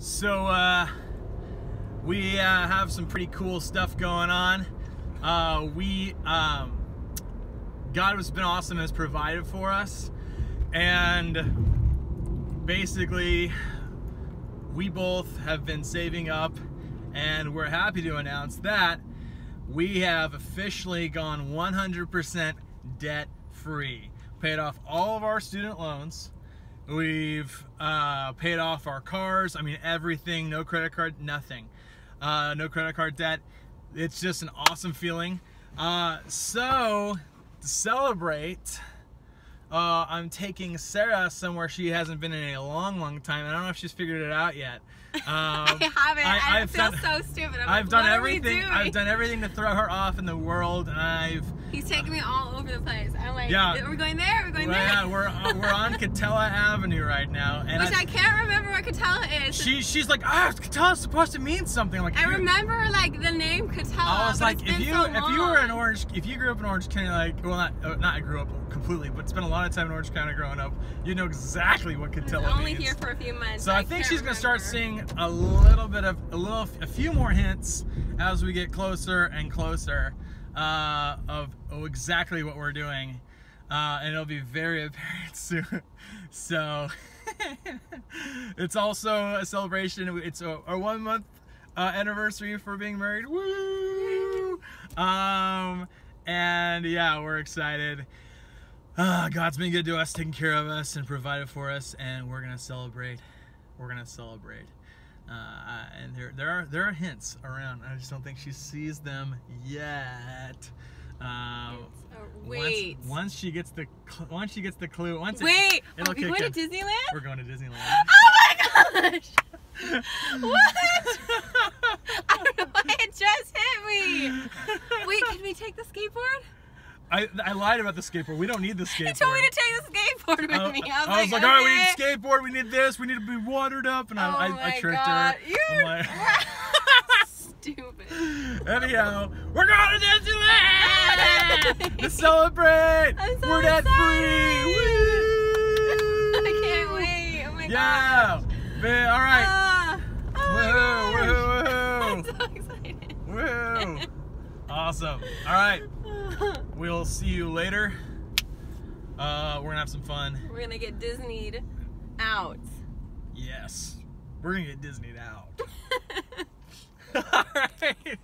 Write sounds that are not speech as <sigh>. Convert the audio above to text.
So, uh, we uh, have some pretty cool stuff going on. Uh, we, um, God has been awesome has provided for us. And basically, we both have been saving up, and we're happy to announce that we have officially gone 100% debt free. Paid off all of our student loans. We've uh, paid off our cars. I mean, everything. No credit card, nothing. Uh, no credit card debt. It's just an awesome feeling. Uh, so, to celebrate, uh, I'm taking Sarah somewhere she hasn't been in a long, long time. I don't know if she's figured it out yet. <laughs> Um, I haven't. I, I feel done, so stupid. I'm I've like, done everything. Are we doing? I've done everything to throw her off in the world, and I've He's taking me all over the place. I'm like, Yeah. we're we going there? We're we going yeah, there? we're uh, we're on Katella Avenue right now, and Which I, can't remember what Katella is. she she's like, ah, Katella's supposed to mean something. Like I you- remember like the name Katella. I was like, if you so if you were in. Orange, if you grew up in Orange County, like, well, not uh, not I grew up completely, but it's been a lot of time in Orange County growing up, you know exactly what I Katella only means. here for a few months. So I think she's gonna start seeing a little bit of a little, a few more hints as we get closer and closer uh, of, of exactly what we're doing, uh, and it'll be very <laughs> apparent soon. So <laughs> it's also a celebration. It's a, our one month uh, anniversary for being married. Woo! Um, and yeah, we're excited. Uh, God's been good to us, taking care of us, and provided for us, and we're gonna celebrate. We're gonna celebrate. Uh, and there, there are there are hints around. I just don't think she sees them yet. Um, Oh, wait. Once, once she gets the once she gets the clue, once it- Wait. it'll Are we going in. to Disneyland? we're going to <laughs> Disneyland. Oh my gosh! <laughs> what? I don't know why it just hit me. Wait, can we take the skateboard? I, I lied about the skateboard. We don't need the skateboard. <laughs> He told me to take the skateboard with Uh, me. I was, I was like, okay. all right, we need skateboard, we need this, we need to be watered up, and Oh I, I, I tricked God. her. You're like- <laughs> stupid. Anyhow, we're going to Disneyland <laughs> to celebrate. I'm so we're debt free. I can't wait. Oh my god. Yeah. Man, all right. Ah. oh my Woohoo, gosh. woohoo, I'm so excited. Woo! Awesome. All right. We'll see you later. Uh, we're gonna have some fun. We're gonna get Disneyed out. Yes. We're gonna get Disneyed out. <laughs> <laughs> All right.